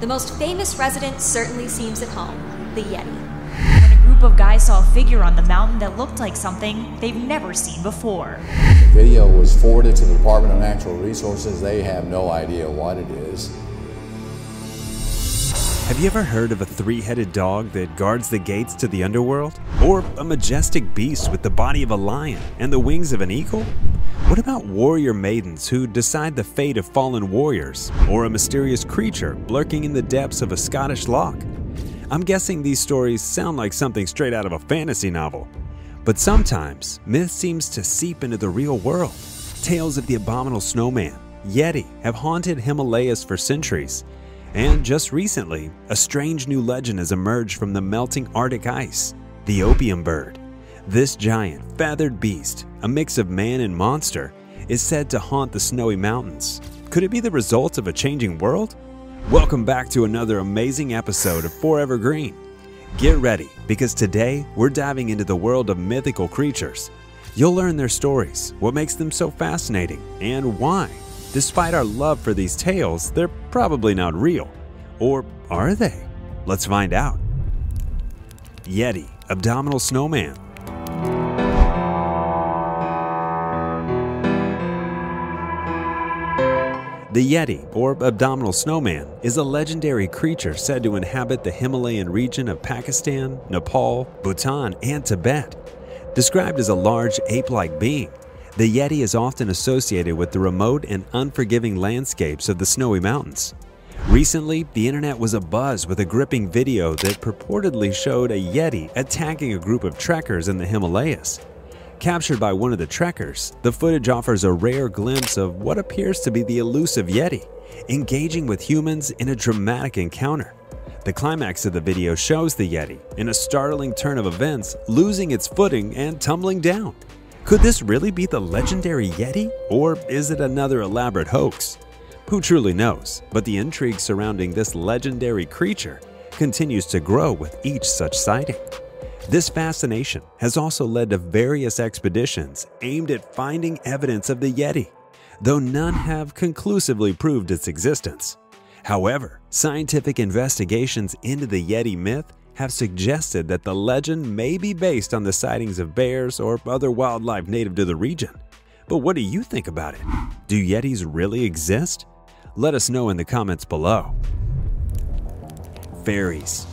the most famous resident certainly seems at home the Yeti. When a group of guys saw a figure on the mountain that looked like something they've never seen before. The video was forwarded to the Department of Natural Resources. They have no idea what it is. Have you ever heard of a three headed dog that guards the gates to the underworld? Or a majestic beast with the body of a lion and the wings of an eagle? What about warrior maidens who decide the fate of fallen warriors? Or a mysterious creature lurking in the depths of a Scottish loch? I'm guessing these stories sound like something straight out of a fantasy novel. But sometimes, myth seems to seep into the real world. Tales of the abominable snowman, Yeti, have haunted Himalayas for centuries and just recently, a strange new legend has emerged from the melting Arctic ice the opium bird. This giant, feathered beast, a mix of man and monster, is said to haunt the snowy mountains. Could it be the result of a changing world? Welcome back to another amazing episode of Forever Green. Get ready, because today we're diving into the world of mythical creatures. You'll learn their stories, what makes them so fascinating, and why Despite our love for these tales, they're probably not real. Or are they? Let's find out. Yeti, Abdominal Snowman. The Yeti, or Abdominal Snowman, is a legendary creature said to inhabit the Himalayan region of Pakistan, Nepal, Bhutan, and Tibet. Described as a large ape like being, the Yeti is often associated with the remote and unforgiving landscapes of the snowy mountains. Recently, the internet was abuzz with a gripping video that purportedly showed a Yeti attacking a group of trekkers in the Himalayas. Captured by one of the trekkers, the footage offers a rare glimpse of what appears to be the elusive Yeti, engaging with humans in a dramatic encounter. The climax of the video shows the Yeti, in a startling turn of events, losing its footing and tumbling down. Could this really be the legendary Yeti, or is it another elaborate hoax? Who truly knows, but the intrigue surrounding this legendary creature continues to grow with each such sighting. This fascination has also led to various expeditions aimed at finding evidence of the Yeti, though none have conclusively proved its existence. However, scientific investigations into the Yeti myth have suggested that the legend may be based on the sightings of bears or other wildlife native to the region. But what do you think about it? Do Yetis really exist? Let us know in the comments below. Fairies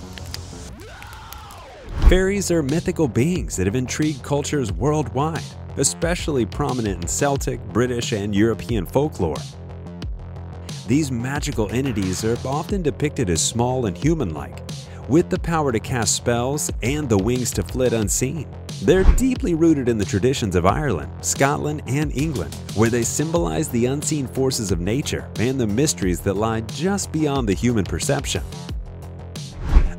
Fairies are mythical beings that have intrigued cultures worldwide, especially prominent in Celtic, British, and European folklore. These magical entities are often depicted as small and human-like, with the power to cast spells and the wings to flit unseen. They're deeply rooted in the traditions of Ireland, Scotland, and England, where they symbolize the unseen forces of nature and the mysteries that lie just beyond the human perception.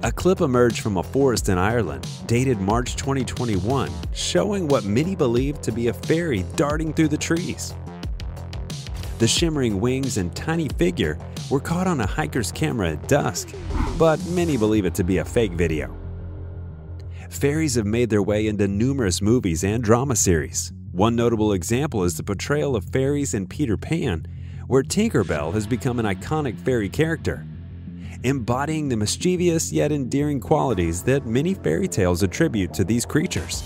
A clip emerged from a forest in Ireland, dated March 2021, showing what many believe to be a fairy darting through the trees. The shimmering wings and tiny figure were caught on a hiker's camera at dusk, but many believe it to be a fake video. Fairies have made their way into numerous movies and drama series. One notable example is the portrayal of fairies in Peter Pan, where Tinkerbell has become an iconic fairy character, embodying the mischievous yet endearing qualities that many fairy tales attribute to these creatures.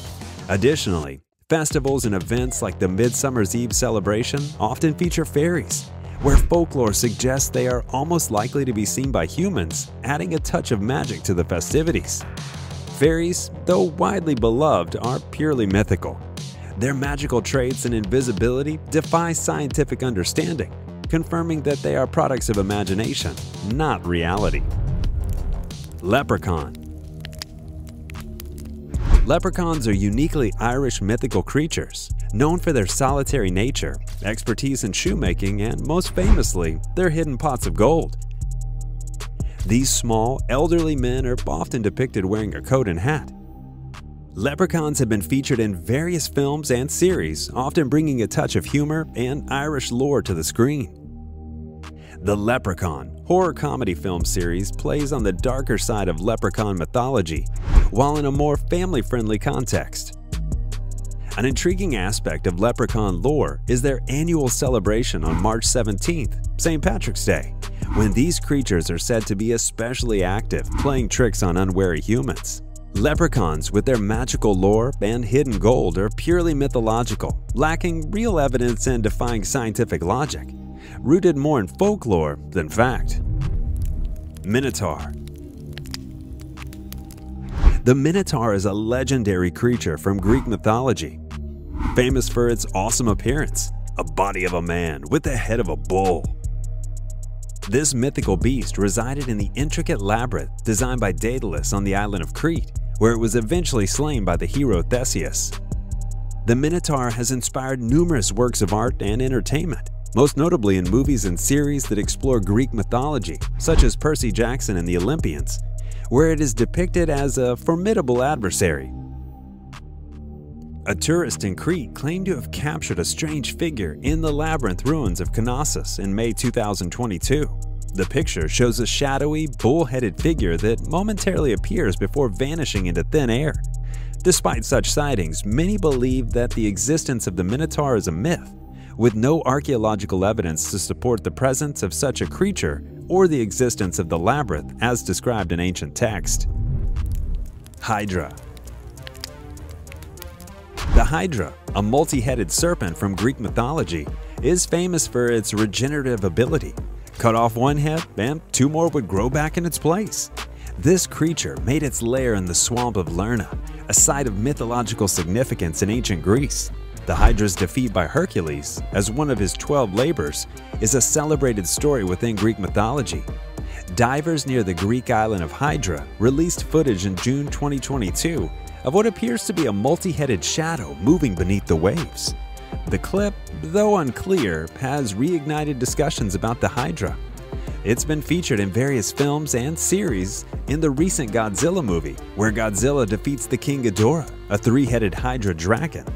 Additionally, Festivals and events like the Midsummer's Eve celebration often feature fairies, where folklore suggests they are almost likely to be seen by humans, adding a touch of magic to the festivities. Fairies, though widely beloved, are purely mythical. Their magical traits and invisibility defy scientific understanding, confirming that they are products of imagination, not reality. Leprechaun Leprechauns are uniquely Irish mythical creatures, known for their solitary nature, expertise in shoemaking, and most famously, their hidden pots of gold. These small, elderly men are often depicted wearing a coat and hat. Leprechauns have been featured in various films and series, often bringing a touch of humor and Irish lore to the screen. The Leprechaun horror comedy film series plays on the darker side of leprechaun mythology, while in a more family friendly context. An intriguing aspect of leprechaun lore is their annual celebration on March 17th, St. Patrick's Day, when these creatures are said to be especially active, playing tricks on unwary humans. Leprechauns, with their magical lore and hidden gold, are purely mythological, lacking real evidence and defying scientific logic, rooted more in folklore than fact. Minotaur The Minotaur is a legendary creature from Greek mythology, famous for its awesome appearance, a body of a man with the head of a bull. This mythical beast resided in the intricate labyrinth designed by Daedalus on the island of Crete, where it was eventually slain by the hero Theseus. The Minotaur has inspired numerous works of art and entertainment, most notably in movies and series that explore Greek mythology, such as Percy Jackson and the Olympians, where it is depicted as a formidable adversary. A tourist in Crete claimed to have captured a strange figure in the labyrinth ruins of Knossos in May 2022. The picture shows a shadowy, bull-headed figure that momentarily appears before vanishing into thin air. Despite such sightings, many believe that the existence of the Minotaur is a myth, with no archaeological evidence to support the presence of such a creature or the existence of the labyrinth as described in ancient text. Hydra The Hydra, a multi-headed serpent from Greek mythology, is famous for its regenerative ability. Cut off one head and two more would grow back in its place. This creature made its lair in the swamp of Lerna, a site of mythological significance in ancient Greece. The Hydra's defeat by Hercules, as one of his 12 labors, is a celebrated story within Greek mythology. Divers near the Greek island of Hydra released footage in June 2022 of what appears to be a multi-headed shadow moving beneath the waves. The clip, though unclear, has reignited discussions about the Hydra. It's been featured in various films and series in the recent Godzilla movie, where Godzilla defeats the King Ghidorah, a three-headed Hydra dragon.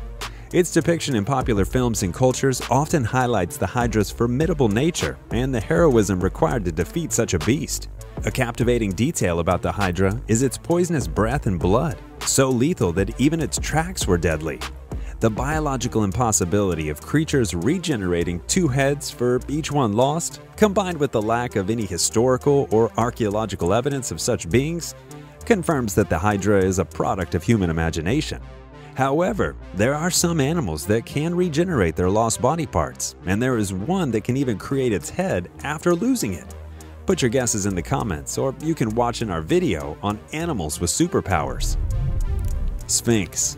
Its depiction in popular films and cultures often highlights the Hydra's formidable nature and the heroism required to defeat such a beast. A captivating detail about the Hydra is its poisonous breath and blood, so lethal that even its tracks were deadly. The biological impossibility of creatures regenerating two heads for each one lost, combined with the lack of any historical or archaeological evidence of such beings, confirms that the Hydra is a product of human imagination. However, there are some animals that can regenerate their lost body parts, and there is one that can even create its head after losing it. Put your guesses in the comments, or you can watch in our video on animals with superpowers. Sphinx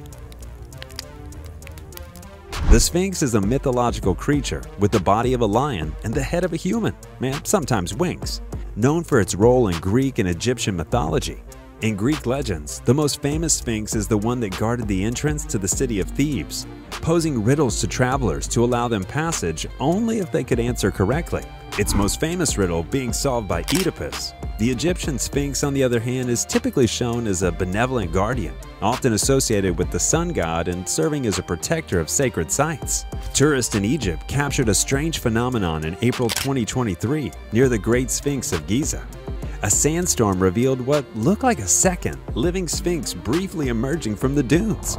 The Sphinx is a mythological creature with the body of a lion and the head of a human, and sometimes wings. Known for its role in Greek and Egyptian mythology, in Greek legends, the most famous Sphinx is the one that guarded the entrance to the city of Thebes, posing riddles to travelers to allow them passage only if they could answer correctly. Its most famous riddle being solved by Oedipus. The Egyptian Sphinx, on the other hand, is typically shown as a benevolent guardian, often associated with the sun god and serving as a protector of sacred sites. Tourists in Egypt captured a strange phenomenon in April 2023 near the Great Sphinx of Giza a sandstorm revealed what looked like a second living sphinx briefly emerging from the dunes.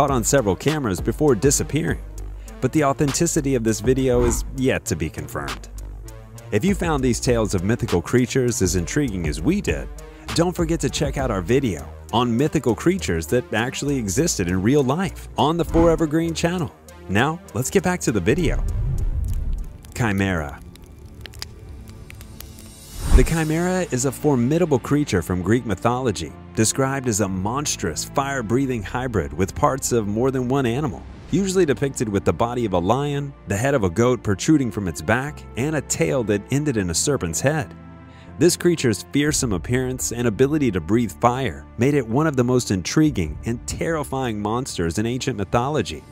Caught on several cameras before disappearing, but the authenticity of this video is yet to be confirmed. If you found these tales of mythical creatures as intriguing as we did, don't forget to check out our video on mythical creatures that actually existed in real life on the Forever Green channel. Now, let's get back to the video. Chimera The Chimera is a formidable creature from Greek mythology, described as a monstrous, fire-breathing hybrid with parts of more than one animal, usually depicted with the body of a lion, the head of a goat protruding from its back, and a tail that ended in a serpent's head. This creature's fearsome appearance and ability to breathe fire made it one of the most intriguing and terrifying monsters in ancient mythology.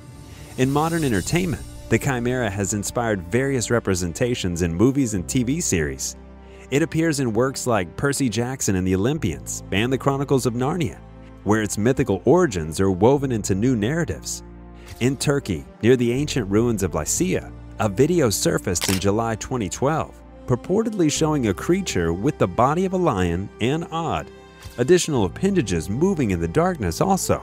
In modern entertainment, the Chimera has inspired various representations in movies and TV series. It appears in works like Percy Jackson and the Olympians and the Chronicles of Narnia, where its mythical origins are woven into new narratives. In Turkey, near the ancient ruins of Lycia, a video surfaced in July 2012, purportedly showing a creature with the body of a lion and odd, additional appendages moving in the darkness also.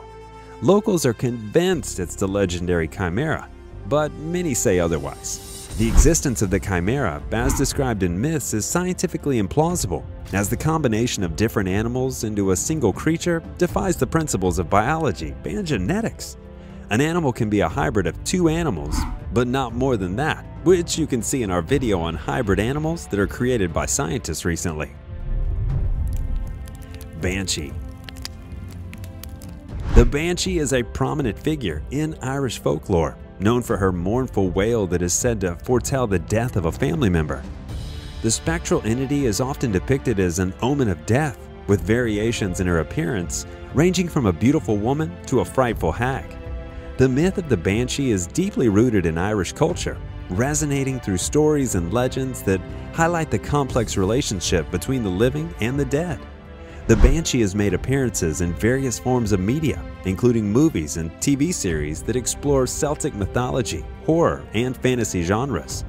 Locals are convinced it's the legendary Chimera, but many say otherwise. The existence of the Chimera, as described in myths, is scientifically implausible, as the combination of different animals into a single creature defies the principles of biology and genetics. An animal can be a hybrid of two animals, but not more than that, which you can see in our video on hybrid animals that are created by scientists recently. Banshee The Banshee is a prominent figure in Irish folklore, known for her mournful wail that is said to foretell the death of a family member. The spectral entity is often depicted as an omen of death, with variations in her appearance ranging from a beautiful woman to a frightful hag. The myth of the Banshee is deeply rooted in Irish culture, resonating through stories and legends that highlight the complex relationship between the living and the dead. The Banshee has made appearances in various forms of media, including movies and TV series that explore Celtic mythology, horror, and fantasy genres.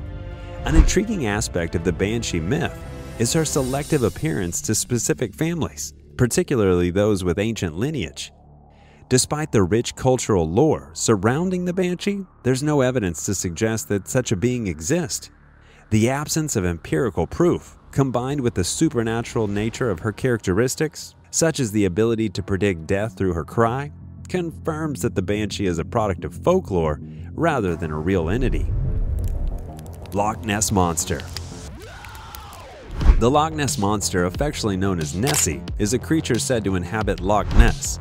An intriguing aspect of the Banshee myth is her selective appearance to specific families, particularly those with ancient lineage. Despite the rich cultural lore surrounding the Banshee, there's no evidence to suggest that such a being exists. The absence of empirical proof, combined with the supernatural nature of her characteristics, such as the ability to predict death through her cry, confirms that the Banshee is a product of folklore rather than a real entity. Loch Ness Monster The Loch Ness Monster, affectionately known as Nessie, is a creature said to inhabit Loch Ness,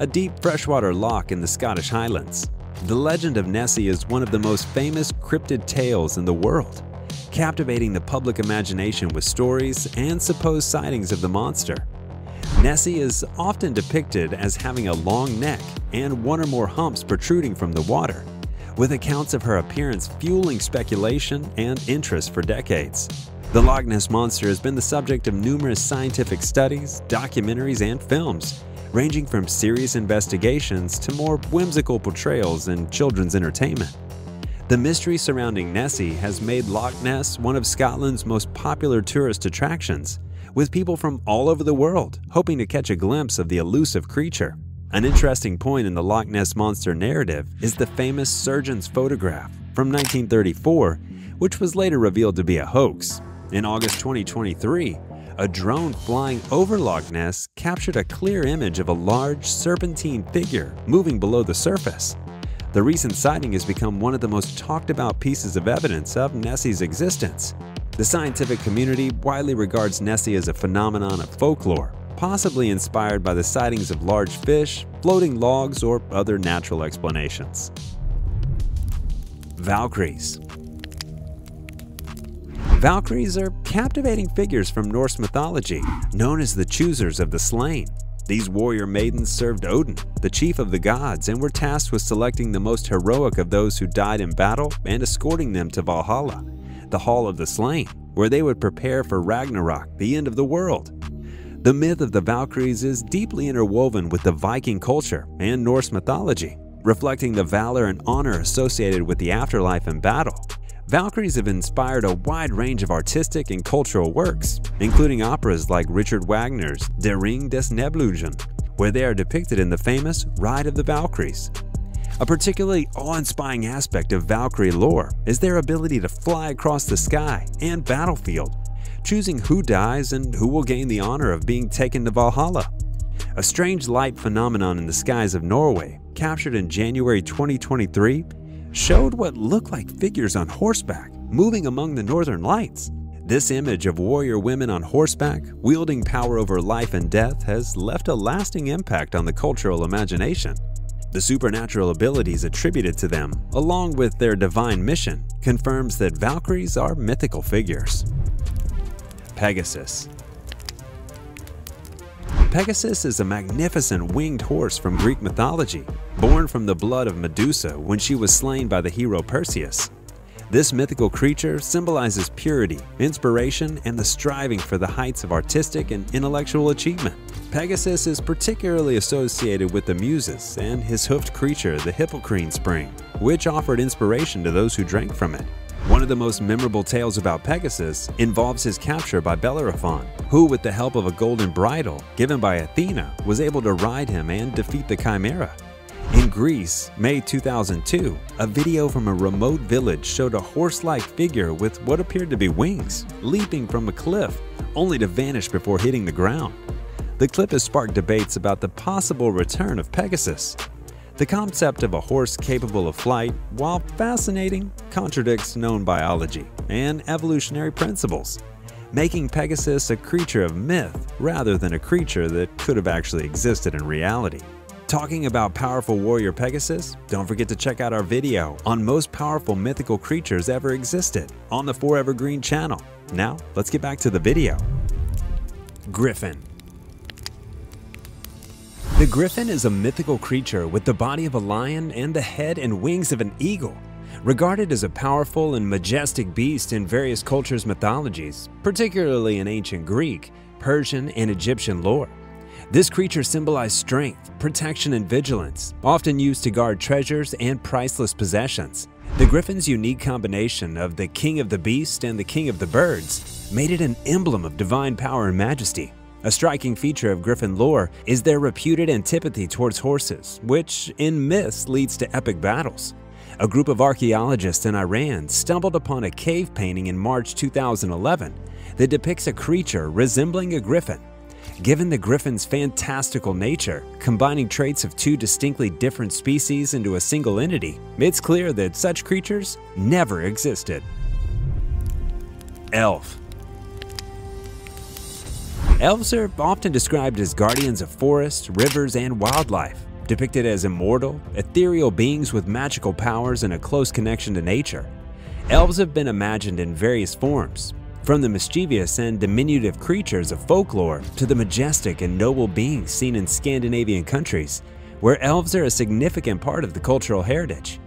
a deep freshwater loch in the Scottish Highlands. The legend of Nessie is one of the most famous cryptid tales in the world, captivating the public imagination with stories and supposed sightings of the monster. Nessie is often depicted as having a long neck and one or more humps protruding from the water, with accounts of her appearance fueling speculation and interest for decades. The Loch Ness Monster has been the subject of numerous scientific studies, documentaries, and films, ranging from serious investigations to more whimsical portrayals in children's entertainment. The mystery surrounding Nessie has made Loch Ness one of Scotland's most popular tourist attractions, with people from all over the world hoping to catch a glimpse of the elusive creature. An interesting point in the Loch Ness Monster narrative is the famous surgeon's photograph from 1934, which was later revealed to be a hoax. In August 2023, a drone flying over Loch Ness captured a clear image of a large serpentine figure moving below the surface. The recent sighting has become one of the most talked about pieces of evidence of Nessie's existence. The scientific community widely regards Nessie as a phenomenon of folklore, possibly inspired by the sightings of large fish, floating logs, or other natural explanations. Valkyries Valkyries are captivating figures from Norse mythology, known as the choosers of the slain. These warrior maidens served Odin, the chief of the gods, and were tasked with selecting the most heroic of those who died in battle and escorting them to Valhalla, the Hall of the Slain, where they would prepare for Ragnarok, the end of the world. The myth of the Valkyries is deeply interwoven with the Viking culture and Norse mythology, reflecting the valor and honor associated with the afterlife and battle. Valkyries have inspired a wide range of artistic and cultural works, including operas like Richard Wagner's Der Ring des Nibelungen, where they are depicted in the famous Ride of the Valkyries. A particularly awe-inspiring aspect of Valkyrie lore is their ability to fly across the sky and battlefield, choosing who dies and who will gain the honor of being taken to Valhalla. A strange light phenomenon in the skies of Norway, captured in January 2023, showed what looked like figures on horseback moving among the northern lights. This image of warrior women on horseback, wielding power over life and death, has left a lasting impact on the cultural imagination. The supernatural abilities attributed to them, along with their divine mission, confirms that Valkyries are mythical figures. Pegasus Pegasus is a magnificent winged horse from Greek mythology, born from the blood of Medusa when she was slain by the hero Perseus. This mythical creature symbolizes purity, inspiration, and the striving for the heights of artistic and intellectual achievement. Pegasus is particularly associated with the Muses and his hoofed creature, the Hippocrene spring, which offered inspiration to those who drank from it. One of the most memorable tales about Pegasus involves his capture by Bellerophon, who, with the help of a golden bridle given by Athena, was able to ride him and defeat the Chimera. In Greece, May 2002, a video from a remote village showed a horse-like figure with what appeared to be wings, leaping from a cliff, only to vanish before hitting the ground. The clip has sparked debates about the possible return of Pegasus. The concept of a horse capable of flight, while fascinating, contradicts known biology and evolutionary principles, making Pegasus a creature of myth rather than a creature that could have actually existed in reality. Talking about powerful warrior Pegasus, don't forget to check out our video on most powerful mythical creatures ever existed on the Forever Green channel. Now, let's get back to the video. Griffin The griffin is a mythical creature with the body of a lion and the head and wings of an eagle. Regarded as a powerful and majestic beast in various cultures' mythologies, particularly in ancient Greek, Persian, and Egyptian lore. This creature symbolized strength, protection, and vigilance, often used to guard treasures and priceless possessions. The griffin's unique combination of the king of the beast and the king of the birds made it an emblem of divine power and majesty. A striking feature of griffin lore is their reputed antipathy towards horses, which in myths leads to epic battles. A group of archaeologists in Iran stumbled upon a cave painting in March 2011 that depicts a creature resembling a griffin Given the griffin's fantastical nature, combining traits of two distinctly different species into a single entity, it's clear that such creatures never existed. Elf Elves are often described as guardians of forests, rivers, and wildlife, depicted as immortal, ethereal beings with magical powers and a close connection to nature. Elves have been imagined in various forms, from the mischievous and diminutive creatures of folklore to the majestic and noble beings seen in Scandinavian countries, where elves are a significant part of the cultural heritage.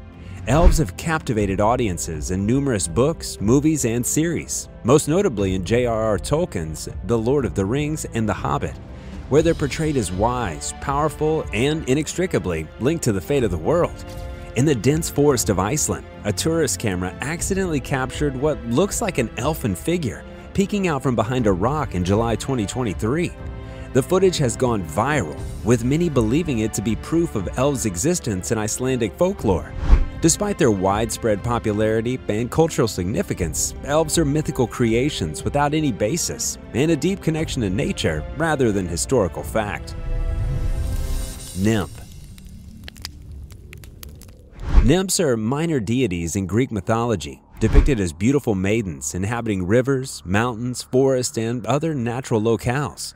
Elves have captivated audiences in numerous books, movies, and series, most notably in J.R.R. Tolkien's The Lord of the Rings and The Hobbit, where they're portrayed as wise, powerful, and inextricably linked to the fate of the world. In the dense forest of Iceland, a tourist camera accidentally captured what looks like an elfin figure peeking out from behind a rock in July 2023. The footage has gone viral, with many believing it to be proof of elves' existence in Icelandic folklore. Despite their widespread popularity and cultural significance, elves are mythical creations without any basis and a deep connection to nature rather than historical fact. Nymph Nymphs are minor deities in Greek mythology, depicted as beautiful maidens inhabiting rivers, mountains, forests, and other natural locales.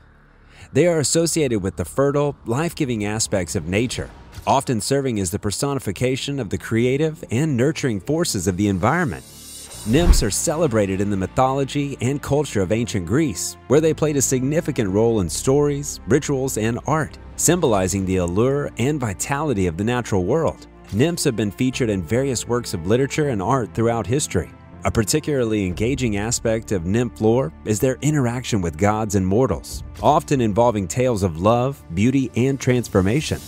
They are associated with the fertile, life-giving aspects of nature, often serving as the personification of the creative and nurturing forces of the environment. Nymphs are celebrated in the mythology and culture of ancient Greece, where they played a significant role in stories, rituals, and art, symbolizing the allure and vitality of the natural world. Nymphs have been featured in various works of literature and art throughout history. A particularly engaging aspect of nymph lore is their interaction with gods and mortals, often involving tales of love, beauty, and transformation.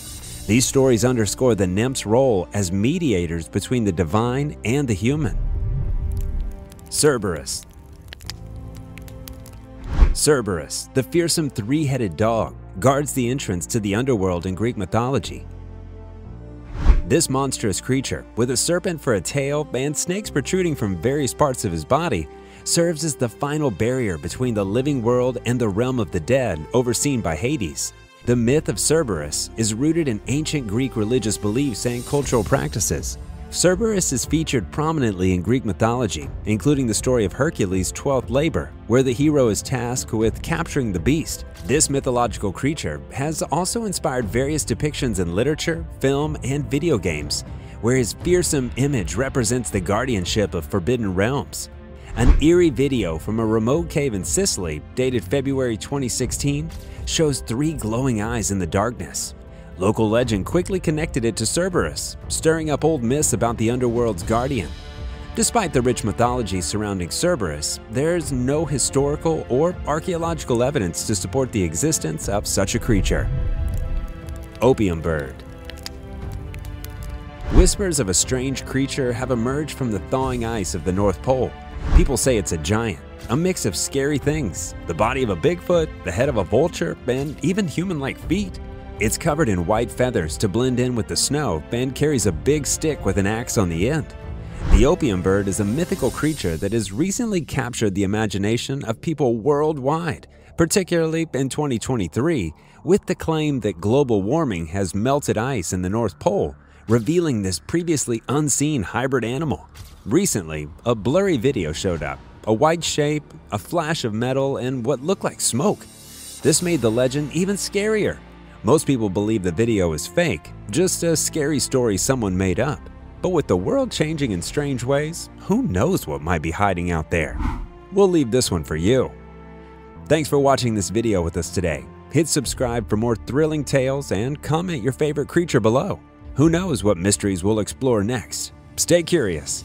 These stories underscore the nymph's role as mediators between the divine and the human. Cerberus Cerberus, the fearsome three-headed dog, guards the entrance to the underworld in Greek mythology. This monstrous creature, with a serpent for a tail and snakes protruding from various parts of his body, serves as the final barrier between the living world and the realm of the dead overseen by Hades. The myth of Cerberus is rooted in ancient Greek religious beliefs and cultural practices. Cerberus is featured prominently in Greek mythology, including the story of Hercules' 12th labor, where the hero is tasked with capturing the beast. This mythological creature has also inspired various depictions in literature, film, and video games, where his fearsome image represents the guardianship of forbidden realms. An eerie video from a remote cave in Sicily, dated February 2016, shows three glowing eyes in the darkness, Local legend quickly connected it to Cerberus, stirring up old myths about the underworld's guardian. Despite the rich mythology surrounding Cerberus, there's no historical or archaeological evidence to support the existence of such a creature. Opium Bird Whispers of a strange creature have emerged from the thawing ice of the North Pole. People say it's a giant, a mix of scary things, the body of a Bigfoot, the head of a vulture, and even human-like feet. It's covered in white feathers to blend in with the snow and carries a big stick with an axe on the end. The opium bird is a mythical creature that has recently captured the imagination of people worldwide, particularly in 2023, with the claim that global warming has melted ice in the North Pole, revealing this previously unseen hybrid animal. Recently, a blurry video showed up a white shape, a flash of metal, and what looked like smoke. This made the legend even scarier. Most people believe the video is fake, just a scary story someone made up. But with the world changing in strange ways, who knows what might be hiding out there? We'll leave this one for you. Thanks for watching this video with us today. Hit subscribe for more thrilling tales and comment your favorite creature below. Who knows what mysteries we'll explore next? Stay curious.